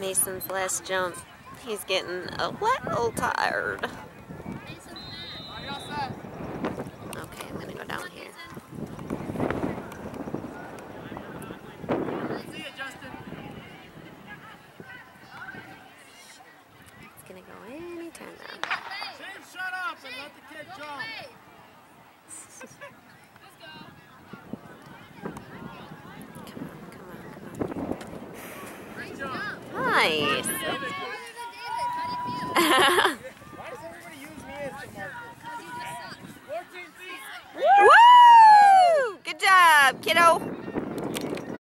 Mason's last jump. He's getting a little tired. Okay, I'm gonna go down here. It's gonna go anytime now. 14 feet. Good job, kiddo.